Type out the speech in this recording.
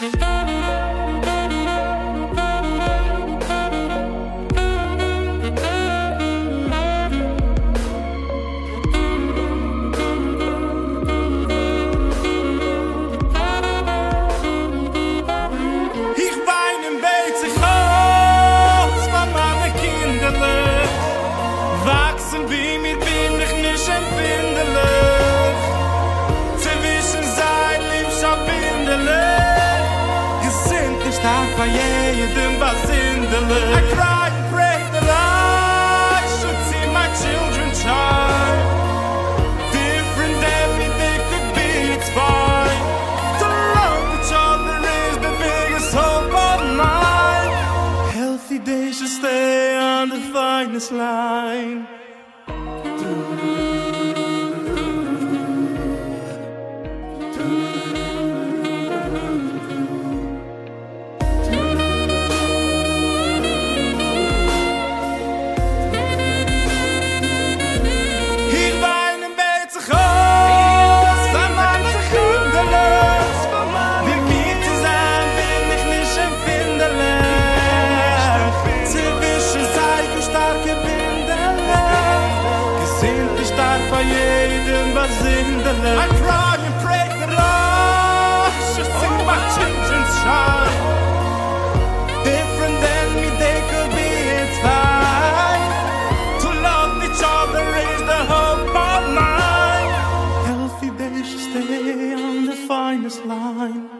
Mm-hmm. I cry and pray that I should see my children shine Different could be, it's fine. To love each other is the biggest hope of mine. Healthy days should stay on the finest line was in der Left. I cry and pray that I should see my children shine. Different than me, they could be, it's fine. To love each other is the hope of mine. Healthy days stay on the finest line.